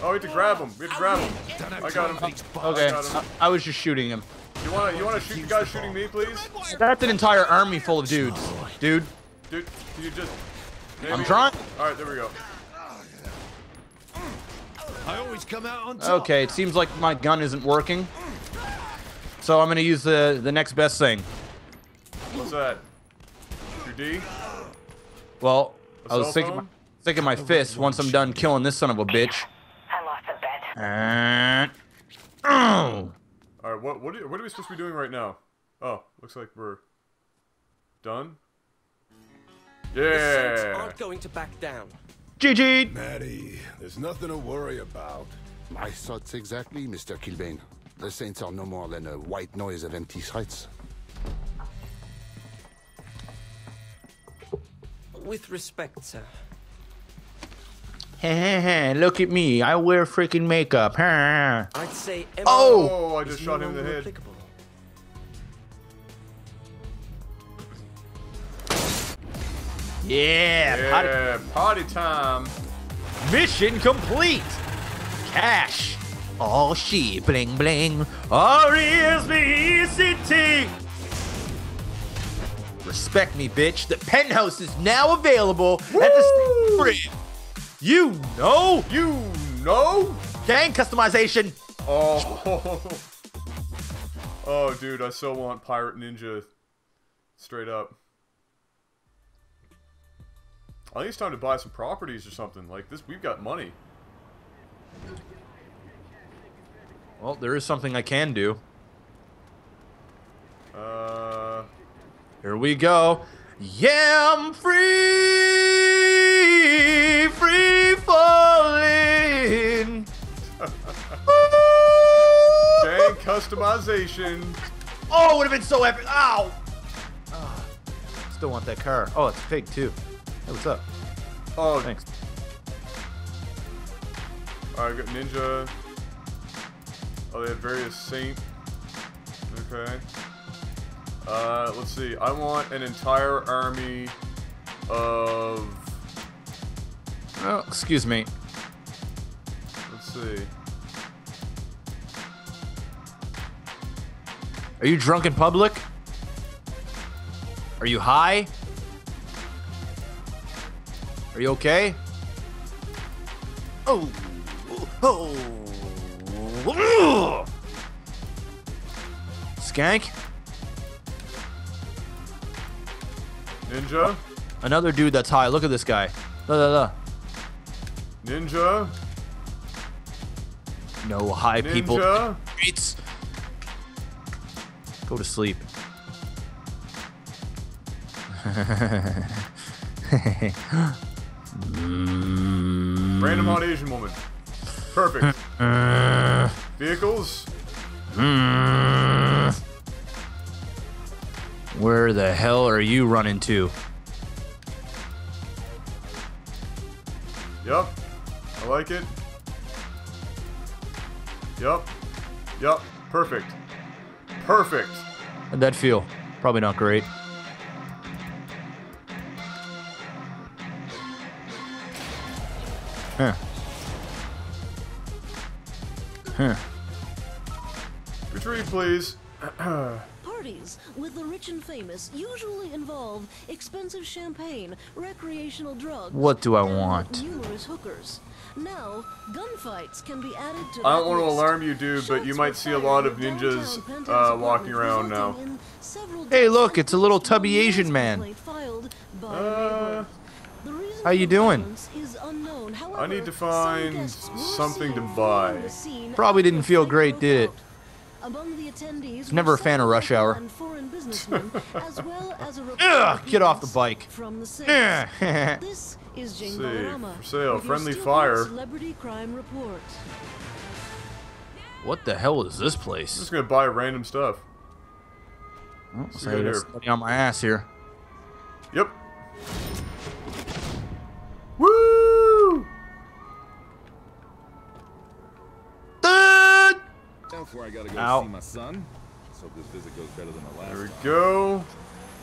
Oh, we have to grab him. We have to grab him. I got him. Okay, I got him. I, I was just shooting him. You wanna you wanna shoot the guy shooting me, please? That's an entire army full of dudes, dude. Dude, can you just? Maybe? I'm trying. All right, there we go. I always come out on top. Okay, it seems like my gun isn't working. So I'm gonna use the the next best thing. What's that? Your D? Well, A I was thinking, phone? thinking my fist once I'm done killing this son of a bitch. I lost a bet. And oh, All right, what what are, what are we supposed to be doing right now? Oh, looks like we're done. Yeah! The Saints Yeah. aren't going to back down. GG. Maddie, there's nothing to worry about. My thoughts exactly, Mr. Killbane. The Saints are no more than a white noise of empty threats. With respect, sir. Look at me, I wear freaking makeup. I'd say Oh! Oh, I just shot him in the head. applicable. Yeah, Yeah, party time. mission complete. Cash. All she bling bling. R-E-S-B-E-C-T. Respect me, bitch. The penthouse is now available at the Spring. You know, You know? gang customization. Oh. Oh, dude, I so want Pirate Ninja. Straight up. I think it's time to buy some properties or something. Like this, we've got money. Well, there is something I can do. Uh, Here we go. Yeah, I'm free, free falling. gang customization. Oh, it would have been so epic. Ow. Ah, still want that car. Oh, it's a pig too. Hey, what's up? Oh, Thanks. Alright, got Ninja. Oh, they have various Saint. Okay. Uh, let's see. I want an entire army of. Oh, excuse me. Let's see. Are you drunk in public? Are you high? Are you okay? Oh. Oh. Skank? Ninja. Another dude that's high. Look at this guy. La, la, la. Ninja. No high people. Ninja. Go to sleep. Random hot Asian woman. Perfect. Vehicles. Where the hell are you running to? Yup. I like it. Yup. Yup. Perfect. Perfect. How'd that feel? Probably not great. Huh. Huh. Retreat, please. Parties with the rich and famous usually involve expensive champagne, recreational drugs. What do I want? Numerous hookers. Now, gunfights can be added to I don't want to alarm you, dude, but you might see a lot of ninjas uh, walking around now. resulting in several Hey, look, it's a little tubby Asian man. complaint filed by a Uh, neighbor. The reason How you doing? violence is unknown. I need to find something to buy. fleeing the scene Probably didn't feel great, did it? out. Among the attendees Never a fan of rush hour. and as well as a Ugh, get off the appearance bike. From the Saints. Ugh. Is Jane See, Balarama for sale, friendly fire. Celebrity crime report. what the hell is this I'm place? just gonna buy random stuff. Oh, see so right that's here. study on my ass here. Yep. Woo! Dud! Before I gotta go Ow. see my son. Let's hope this visit goes better than the last There we one. go.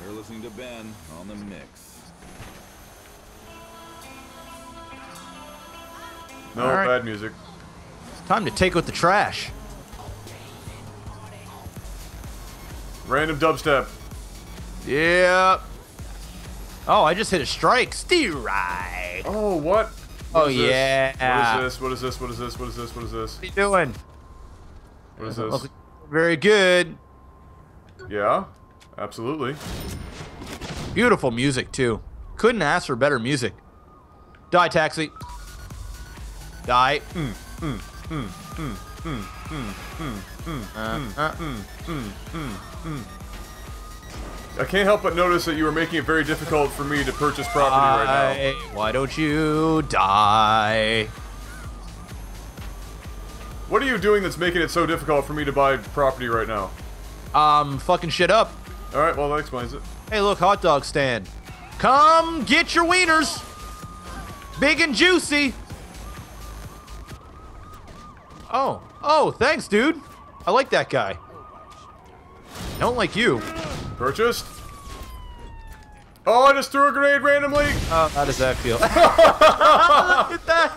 You're listening to Ben on the mix. No right. bad music. Time to take out the trash. Random dubstep. Yeah. Oh, I just hit a strike. Steer right. Oh, what? Oh, What this? yeah. What is this? What is this? What is this? What is this? What is this? What are you doing? What is this? Very good. Yeah, absolutely. Beautiful music, too. Couldn't ask for better music. Die, taxi. Die. Uh, uh, I can't help but notice that you are making it very difficult for me to purchase property right now. Why don't you die? What are you doing that's making it so difficult for me to buy property right now? Um, fucking shit up. All right, well that explains it. Hey, look, hot dog stand. Come get your wieners. Big and juicy. Oh, oh, thanks, dude. I like that guy. I don't like you. Purchased. Oh, I just threw a grenade randomly. Uh, how does that feel? Look at that.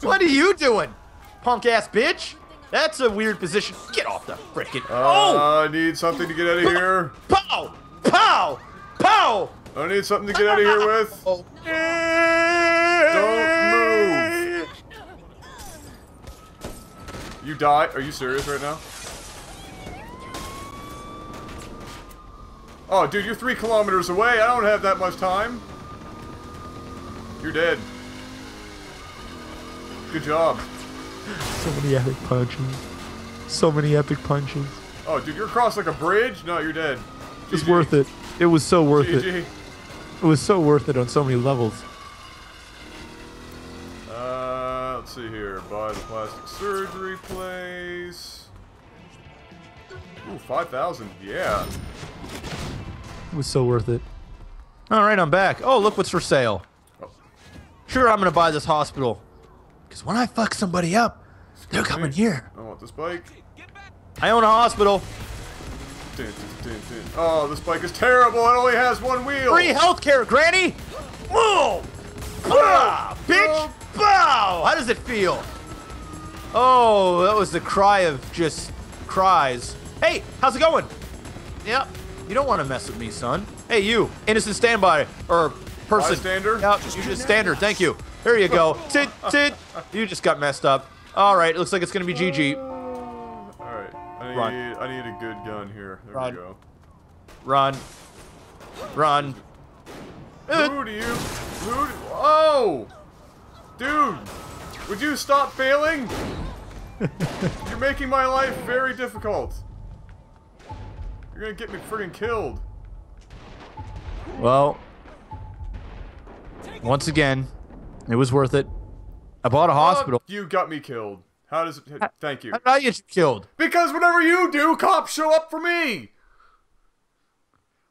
What are you doing, punk ass bitch? That's a weird position. Get off the frickin'. oh! Uh, I need something to get out of here. Pow! Pow! Pow! I need something to get out of here with. Oh. You die? Are you serious right now? Oh, dude, you're three kilometers away. I don't have that much time. You're dead. Good job. So many epic punches. So many epic punches. Oh, dude, you're across like a bridge? No, you're dead. It was worth it. It was so worth it. It was so worth it on so many levels. Uh, let's see here. Buy the plastic surgery place. Ooh, 5,000. Yeah. It was so worth it. All right, I'm back. Oh, look what's for sale. Oh. Sure, I'm gonna buy this hospital. Because when I fuck somebody up, they're coming here. I want this bike. I own a hospital. Dun, dun, dun, dun. Oh, this bike is terrible. It only has one wheel. Free healthcare, Granny! Whoa! Ah, bitch! Bow! How does it feel? Oh, that was the cry of just cries. Hey, how's it going? Yep. You don't want to mess with me, son. Hey, you, innocent standby or person. Bystander? Yep, you just standard. Thank you. Here you go. Tit, tit. You just got messed up. All right, looks like it's gonna be GG. All right. I need, Run. I need a good gun here. There Run. we go. Run. Run. Who do you? Who? Do, oh, dude, would you stop failing? You're making my life very difficult. You're gonna get me friggin' killed. Well, once again, it was worth it. I bought a hospital. Oh, you got me killed. How does it? Thank you. How did I get you killed? Because whenever you do, cops show up for me.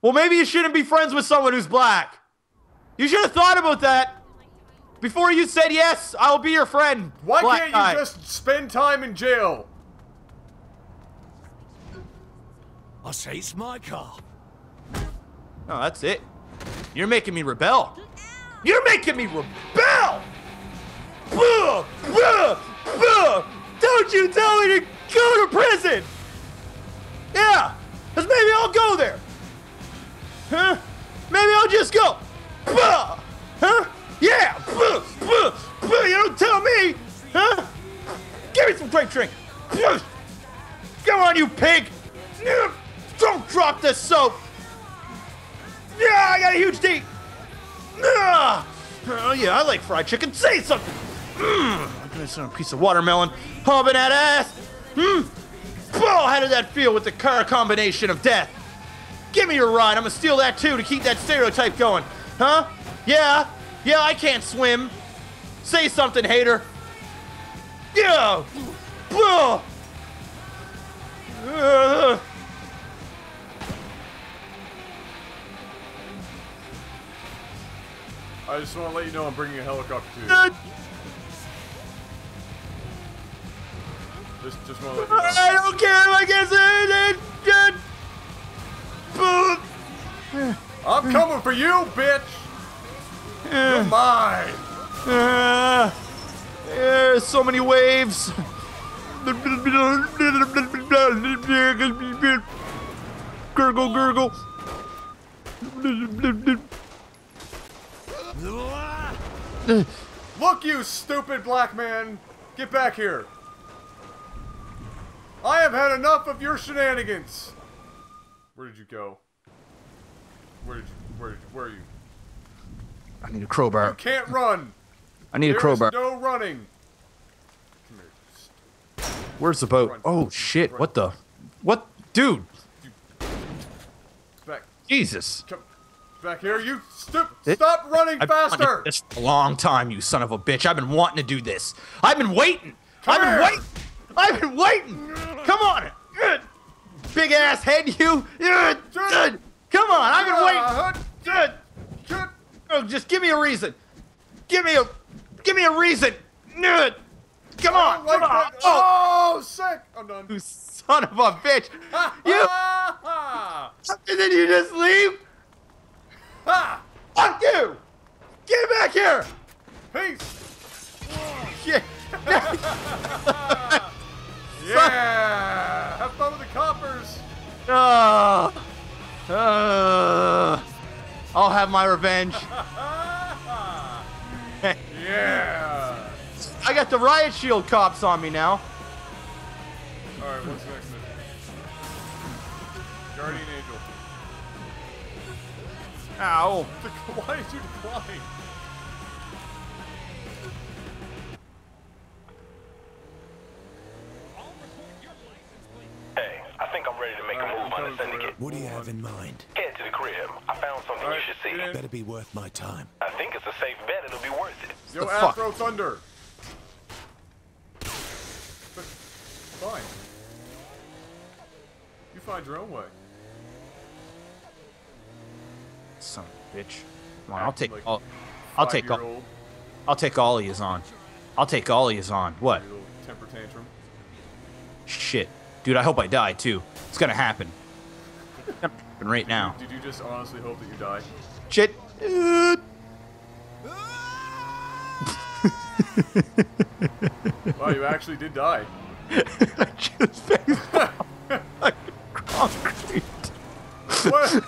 Well, maybe you shouldn't be friends with someone who's black. You should have thought about that before you said yes. I'll be your friend. Why black can't guy. you just spend time in jail? I say it's my car. Oh, that's it. You're making me rebel. You're making me rebel. Blah, blah, blah. Don't you tell me to go to prison. Yeah, because maybe I'll go there. Huh? Maybe I'll just go. Blah. Yeah. Blah, blah, blah. You don't tell me. Huh? Give me some grape drink. Come on, you pig. Don't drop the soap. Yeah, I got a huge D. Oh yeah, I like fried chicken. Say something. Mmm. There's a piece of watermelon. Humping that ass. Hmm. Oh, how did that feel with the car combination of death? Give me your ride. I'm gonna steal that too to keep that stereotype going. Huh? Yeah. Yeah, I can't swim. Say something, hater. Yeah. Ugh. I just want to let you know I'm bringing a helicopter to you. Uh, Just, just want to let you know. I don't care if I get it. I'm coming for you, bitch. You're mine. There's so many waves. Gurgle, gurgle. Look, you stupid black man! Get back here! I have had enough of your shenanigans! Where did you go? Where did you, where did you, where are you? I need a You crowbar. can't run! I need a There is crowbar. no running! Come here. Where's the boat? Run. Oh shit! Run. What the? What, dude? Back, Jesus! come back here, you It- Stop running I've been wanting to faster! this a long time, you son of a bitch. I've been wanting to do this. I've been waiting. Come I've been waiting. I've been waiting. Come on. Good. Big ass head, you. Good. Good. Come on. I've been waiting. Good. Oh, just give me a reason. Give me a. Give me a reason. Good. Come on. Like Come on. Oh, oh, sick! I'm done. you son of a bitch. You. Ha! And then you just leave. Ha! Fuck you. Get back here. Peace! Yeah. Yeah! Have fun with the coppers! Uh, uh, I'll have my revenge. Yeah! I got the riot shield cops on me now. Alright, what's the next? Guardian Angel. Ow. Why did you decline? What do you have in mind? Head to the crib. I found something Alright, you should see. get in. Better be worth my time. I think it's a safe bet. It'll be worth it. Yo, the fuck? Afro Thunder! Fine. You find your own way. Son of a bitch. Come on, I'll take Like all. I'll take all. Five-year-old, I'll take all of yous on. I'll take all of yous on. What? temper tantrum. Shit, dude. I hope I die too. It's gonna happen. Happen right now. Did you just honestly hope that you die? Shit. Wow, you actually did die. I just face like concrete. What?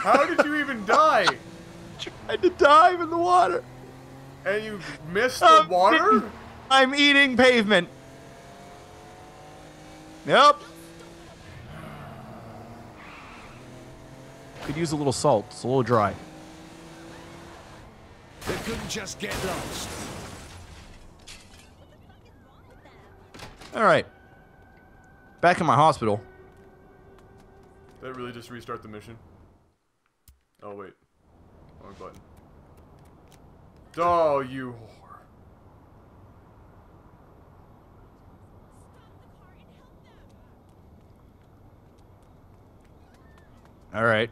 How did you even die? I Tried to dive in the water. And you missed the Um, water? I'm eating pavement. Yep. Could use a little salt. It's a little dry. They couldn't just get lost. All right. Back in my hospital. Did that really just restart the mission? Oh, wait. Wrong button. Oh, you whore. All right.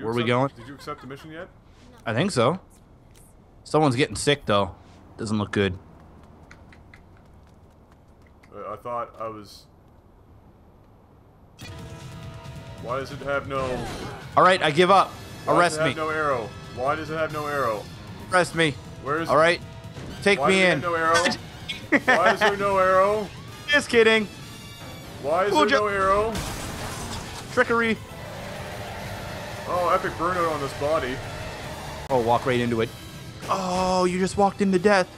Where we going? Did you accept the mission yet? I think so. Someone's getting sick though. Doesn't look good. Uh, I thought I was... Why does it have no... All right, I give up. Why Arrest me. have no arrow? Why does it have no arrow? Arrest me. Where is All right. Take Why me in. no arrow? Why is there no arrow? Just kidding. Why is there no arrow? Trickery. Oh, epic burnout on this body. Oh, walk right into it. Oh, you just walked into death.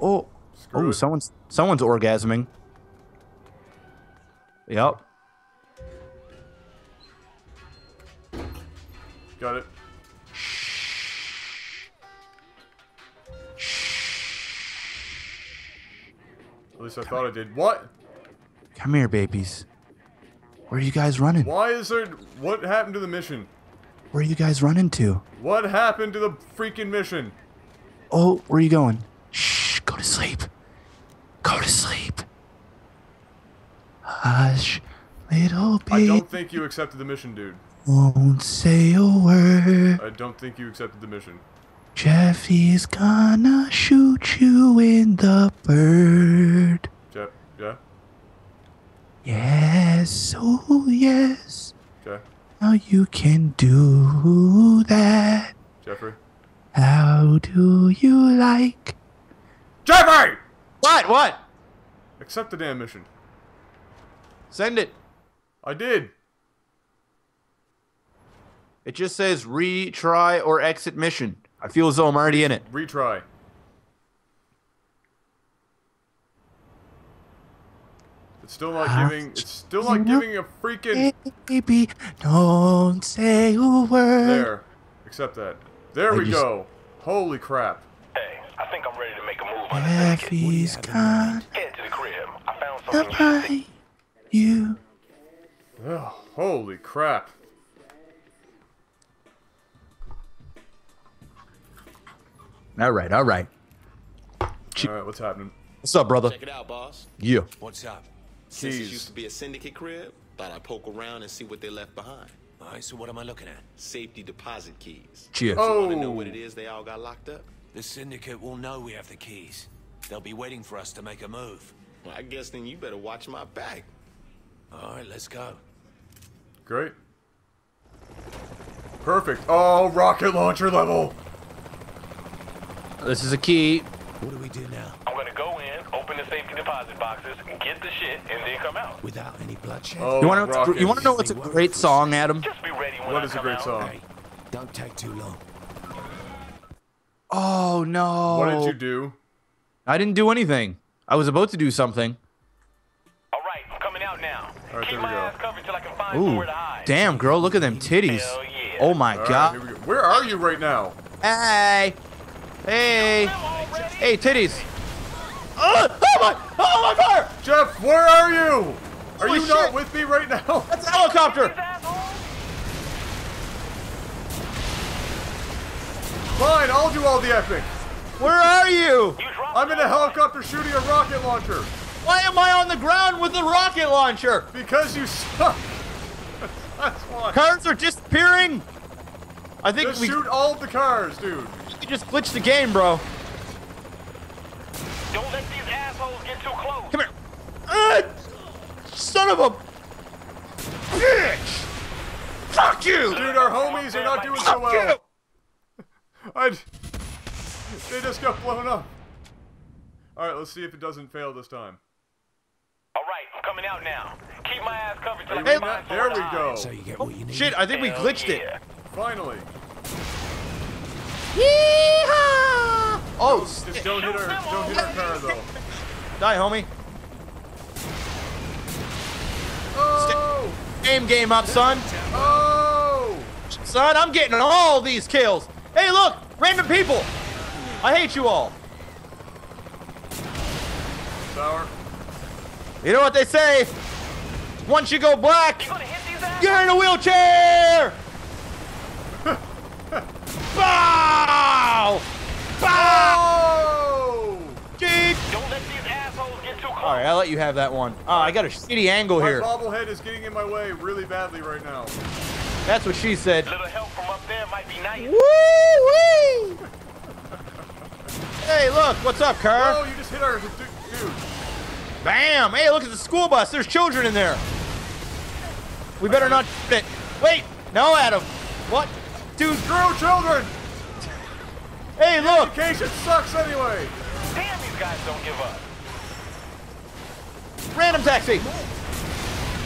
Oh. Screw oh, it. someone's someone's orgasming. Yep. Got it. At least I thought I did. What? Come here, babies. Where are you guys running? Why is there... What happened to the mission? Where are you guys running to? What happened to the freaking mission? Oh, where are you going? Shh, go to sleep. Go to sleep. Hush, little baby. I don't think you accepted the mission, dude. Won't say a word. I don't think you accepted the mission. Jeffy's gonna shoot you in the bird. Jeff, yeah? Yes, oh yes. Okay. Now you can do that. Jeffrey? How do you like? Jeffrey! What? What? Accept the damn mission. Send it. I did. It just says retry or exit mission. I feel as though I'm already in it. Retry. It's still not ah, giving. It's still not giving a freaking. Baby, don't say a word. There. Accept that. There we go. Holy crap. Hey, I think I'm ready to make a move on this. Effie's got Head to the crib. I found something you you. Oh, holy crap. All right, all right. Alright, what's happening? What's up, brother? Check it out, boss. Yeah. What's up? Since Keys. it used to be a syndicate crib, thought I'd poke around and see what they left behind. Alright, so what am I looking at? Safety deposit keys. Cheers. Oh. Want to know what it is they all got locked up? The Syndicate will know we have the keys. They'll be waiting for us to make a move. Well, I guess then you better watch my back. Alright, let's go. Great. Perfect. Oh, rocket launcher level. This is a key. What do we do now? I'm gonna go in, open the safety deposit boxes, get the shit, and then come out. Without any bloodshed? Oh, You want to? rocket. You want to know what's a great song, Adam? Just be ready when What I is a great out. song? Hey, don't take too long. Oh no! What did you do? I didn't do anything. I was about to do something. All right, I'm coming out now. All right, Keep my go. eyes covered till I can find Ooh, somewhere to hide. damn, girl, look at them titties. Hell yeah. Oh my All right, god. here we go. Where are you right now? Hey, hey, hey, titties. Oh my! Oh my car! Jeff, where are you? Are Holy you not with me right now? That's a helicopter. Fine, I'll do all the epic. Where are you? You I'm in a helicopter shooting a rocket launcher. Why am I on the ground with a rocket launcher? Because you suck. That's why. Cars are disappearing. I think Just we, shoot all of the cars, dude. You just glitched the game, bro. Don't let these assholes get too close. Come here. Uh, son of a bitch! Fuck you! Dude, our homies are not doing so well. I, they just got blown up. All right, let's see if it doesn't fail this time. All right, I'm coming out now. Keep my ass covered till I Are can you find not- somewhere There we go. So you get what you need. Shit, I think we glitched yeah. it. Finally. Yeehaw! Oh, Just s- don't hit our don't hit our car though. Die, homie. Oh! Aim game up, son. Oh! Son, I'm getting all these kills. Hey, look, random people. I hate you all. Sour. You know what they say? Once you go black, You gonna hit these assholes? you're in a wheelchair. All right, I'll let you have that one. Oh, I got a shitty angle My here. bobblehead is getting in my way really badly right now. That's what she said. Little help from up there might be nice. Woo-wee! Hey, look, what's up, car? Oh, you just hit our dude. dude. Bam! Hey, look at the school bus. There's children in there. We better not fit. Wait, no, Adam. What? Dude, Screw children! hey, look. Education sucks anyway. Damn, these guys don't give up. Random taxi.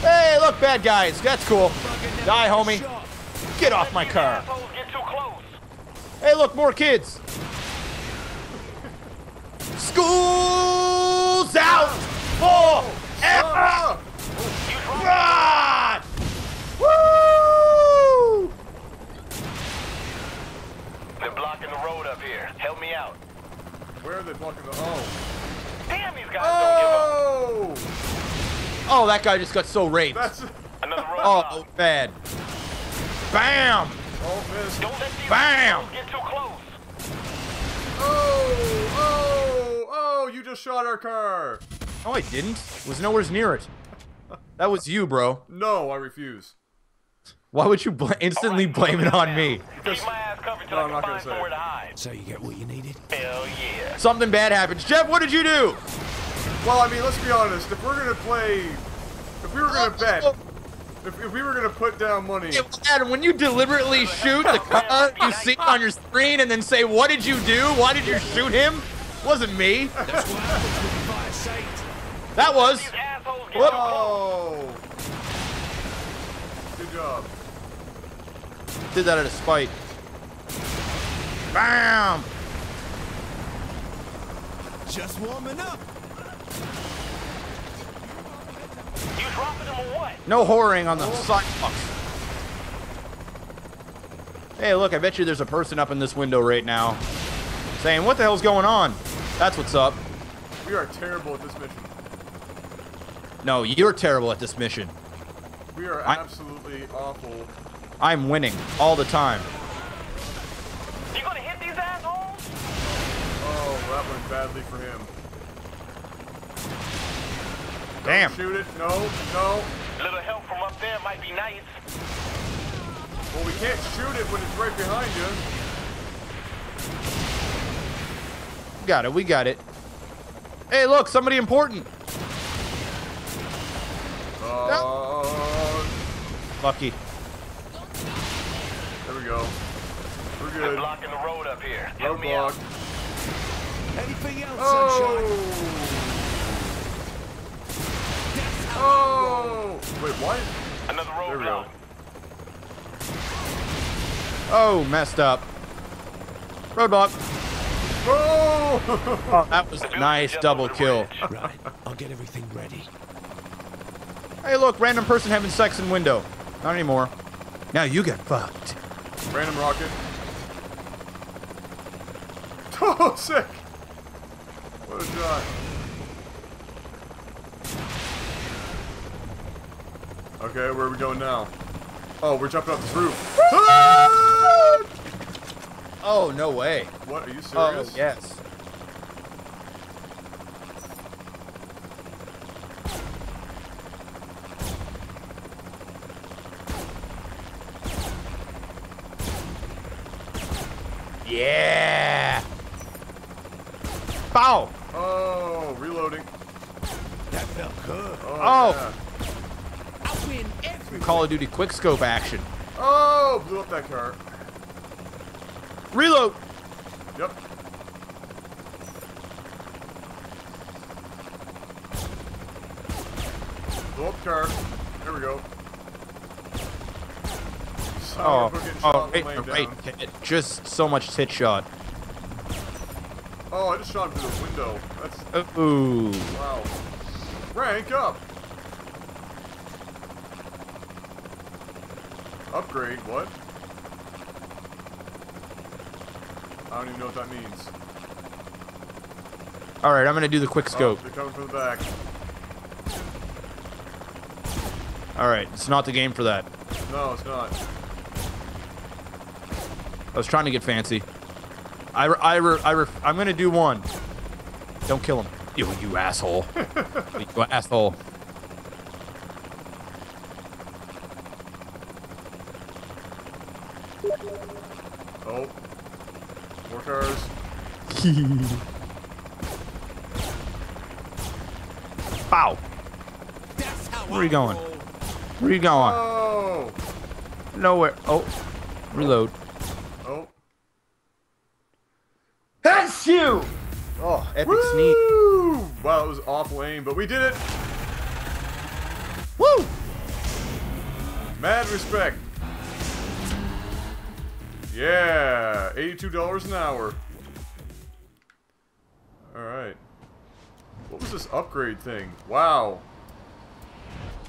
Hey, look, bad guys. That's cool. Die, homie. Get off my car. assholes get too close. Hey, look, more kids. School's out forever. Ah! You God! Woo! They're blocking the road up here. Help me out. Where are they blocking the? Oh. Damn, these guys don't give up. Oh! That guy just got so raped. That's. Another road Oh, block. bad. Bam! Oh, missed. Don't let these Bam! get too close. Oh! Oh! Oh! You just shot our car. No, I didn't. Was nowhere near it. That was you, bro. No, I refuse. Why would you bl- instantly All right, blame it on now. me? Because- Keep my ass covered till No, I I'm not gonna say somewhere it. to hide. So you get what you needed? Hell yeah. Something bad happens. Jeff, what did you do? Well, I mean, let's be honest. If we're gonna play, if we were gonna bet, if, if we were gonna put down money, Hey, Adam, when you deliberately shoot the car you see on your screen and then say, What did you do? Why did you shoot him? Wasn't me. That's what happens when you buy a saint. That was. These assholes get Whoop. too close. Oh! Good job. Did that out of spite. Bam! Just warming up. No whoring on the sidewalks. Hey, look, I bet you there's a person up in this window right now saying, What the hell's going on? That's what's up. We are terrible at this mission. No, you're terrible at this mission. We are I- absolutely awful. I'm winning all the time. You gonna hit these assholes? Oh, that went badly for him. Damn. Shoot it. No, no. A little help from up there might be nice. Well, we can't shoot it when it's right behind you. Got it, we got it. Hey, look, somebody important. Uh, Lucky. there we go. We're good. They're good. blocking the road up here. Help me out. Roadblock. Anything else, sunshine? Oh! Oh! Wait, what? Another There we go. roadblock. Oh, messed up. Roadblock. Oh! Oh, that was a nice double kill. Right, I'll get everything ready. Hey, look, random person having sex in window. Not anymore. Now you get fucked. Random rocket. Oh, sick! What a shot. Okay, where are we going now? Oh, we're jumping off this roof. Oh, no way. What, are you serious? Oh, serious? yes. Yeah. Bow. Oh, reloading. That felt good. Oh, Oh. yeah. I win every. Call of Duty quickscope action. Oh, blew up that car. Reload. Yep. Blew up car. There we go. Oh, oh, right, right. down. hit. Just so much tit shot. Oh, I just shot him through the window. That's Ooh. wow. Rank up. Upgrade. What? I don't even know what that means. All right, I'm gonna do the quick Oh, scope. they're coming from the back. All right, it's not the game for that. No, it's not. I was trying to get fancy. I, re- I, re- I, re- I'm gonna do one. Don't kill him. You, you asshole. you asshole. Oh. More cars. Bow. Where are you going? Where you going? Oh. Nowhere. Oh. Reload. Oh. That's you! Oh, epic sneak. Woo! Wow, it was awful aim, but we did it. Woo! Mad respect. Yeah, $82 an hour. Alright. What was this upgrade thing? Wow.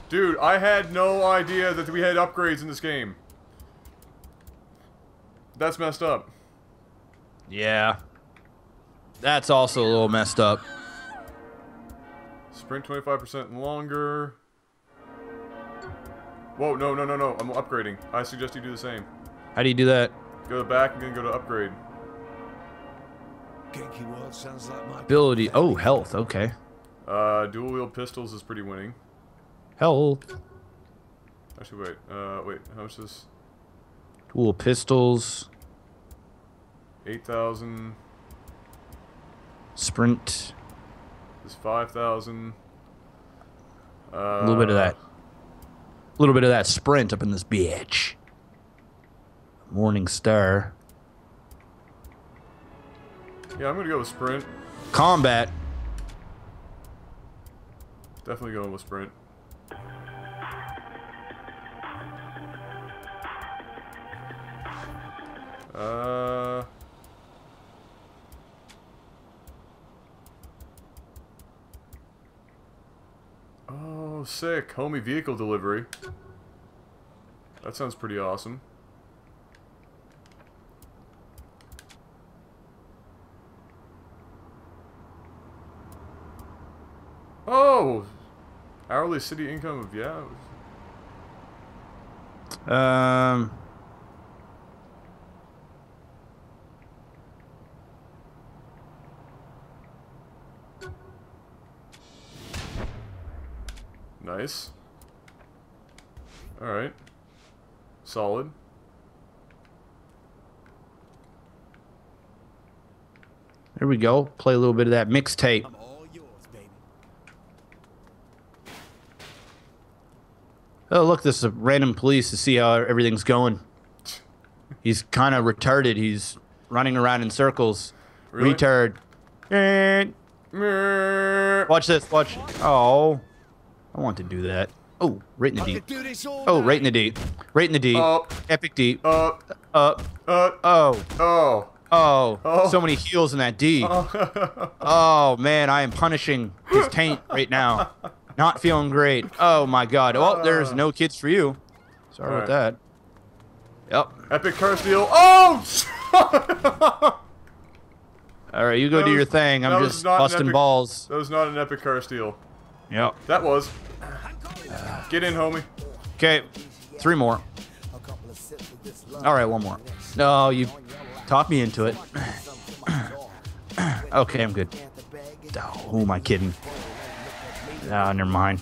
Dude, I had no idea that we had upgrades in this game. That's messed up. Yeah. That's also a little messed up. Sprint 25% longer. Whoa, no, no, no, no. I'm upgrading. I suggest you do the same. How do you do that? Go back and then go to upgrade. Ability. Oh, health. Okay. Uh, dual wield pistols is pretty winning. Health. Actually, wait. Uh, wait. How much is this? Dual pistols. 8,000. Sprint. This 5,000. Uh, A little bit of that. A little bit of that sprint up in this bitch. Morning Star. Yeah, I'm gonna go with sprint. Combat. Definitely going with sprint. Uh. Oh, sick. Homie vehicle delivery. That sounds pretty awesome. Oh! City income of, yeah. Um. Nice. Alright. Solid. There we go. Play a little bit of that mixtape. Oh, look, this is a random police to see how everything's going. He's kind of retarded. He's running around in circles. Really? Retard. Watch this. Watch. Oh. I want to do that. Oh, right in the deep. Oh, right in the deep. Right in the deep. Up. Epic deep. Up. Up. Uh. Oh. Oh. Oh. Oh. So many heals in that D. Oh, man, I am punishing his taint right now. Not feeling great. Oh my god. Oh, there's no kids for you. Sorry about that. Yep. Epic curse steal. Oh! All right, you go That do was- your thing. I'm just busting epic- balls. That was not an epic curse steal. Yep. That was. Get in, homie. Okay, three more. All right, one more. No, you talked me into it. okay, I'm good. Oh, who am I kidding? Ah, never mind.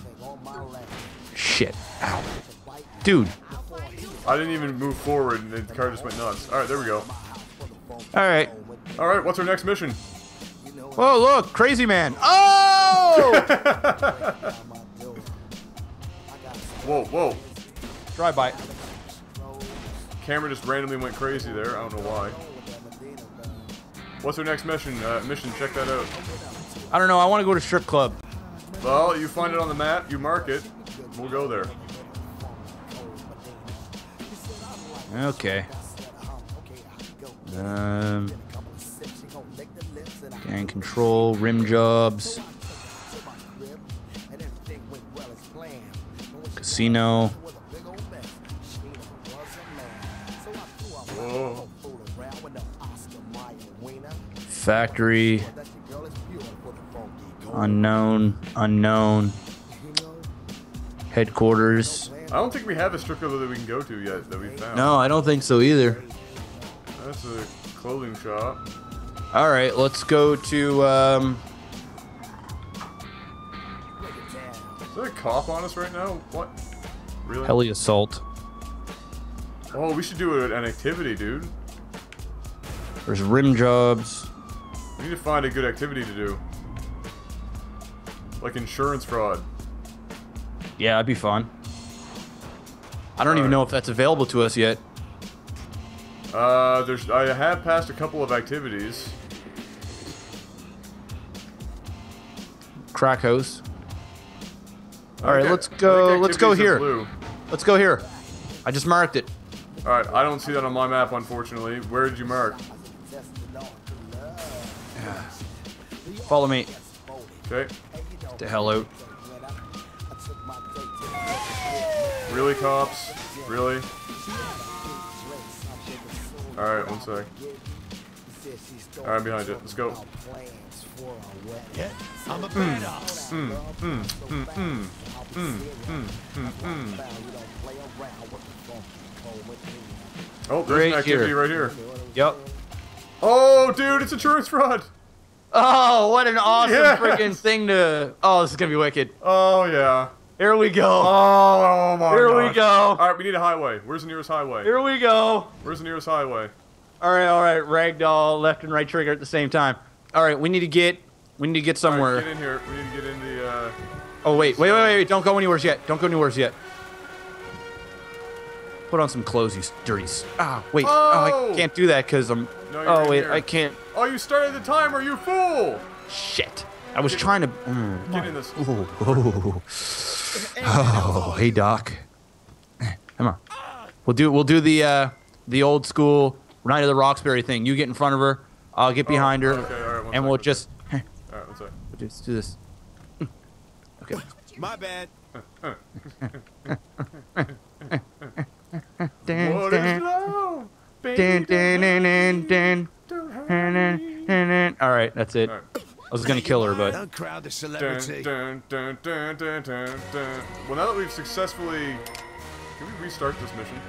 Shit. Ow. Dude. I didn't even move forward and the car just went nuts. Alright, there we go. All right. Alright, what's our next mission? Whoa, look, crazy man. Oh! Whoa, whoa. Drive by. Camera just randomly went crazy there. I don't know why. What's our next mission? Uh, mission, check that out. I don't know. I want to go to strip club. Well, you find it on the map, you mark it, we'll go there. Okay. Um. Gang control, rim jobs. Casino. Whoa. Factory. Unknown. Unknown. Headquarters. I don't think we have a strip club that we can go to yet that we found. No, I don't think so either. That's a clothing shop. All right, let's go to. Um, Is there a cop on us right now? What? Really? heli assault. Oh, we should do an activity, dude. There's rim jobs. We need to find a good activity to do. Like insurance fraud. Yeah, that'd be fun. I don't even know if that's available to us yet. Uh, there's I have passed a couple of activities. Crack house. All I right, let's go. Let's go here. blue. Let's go here. I just marked it. All right, I don't see that on my map, unfortunately. Where did you mark? Follow me. Okay. Get the hell out. Really, cops? Really? Alright, one sec. Alright, behind you. Let's go. I'm a Mm, badass. mm, mm, mm, mm, mm, mm, mm, mm. Oh, there's an Right activity here. right here. Yep. Oh, dude, it's insurance fraud! Oh, what an awesome Yes. freaking thing to. Oh, this is gonna be wicked. Oh, yeah. Here we go. Oh, oh my Here we go. Alright, we need a highway. Where's the nearest highway? Here we go. Where's the nearest highway? All right, all right. Ragdoll, left and right trigger at the same time. All right, we need to get. We need to get somewhere. Alright, get in here. We need to get in the, uh... Oh wait, wait, wait, wait! wait. Don't go anywhere yet. Don't go anywhere yet. Put on some clothes, you dirties. Ah, wait. Oh, Oh! I can't do that because I'm. No, oh wait, here. I can't. Oh, you started the timer, you fool! Shit. I was trying to. mm. Get in this. Ooh, ooh. Oh, hey Doc. Come on. We'll do we'll do the uh, the old school Night of the Roxbury thing. You get in front of her. I'll get behind her, Oh, okay, all right, one and we'll just All right, one sec. we'll just do this. Okay. My bad. Dun, What is dun, love? dun, dun, dun, dun, dun. All right, that's it. All right. I was gonna kill her, but Don't crowd the celebrity. dun, dun, dun, dun, dun, dun. Well, now that we've successfully... Can we restart this mission?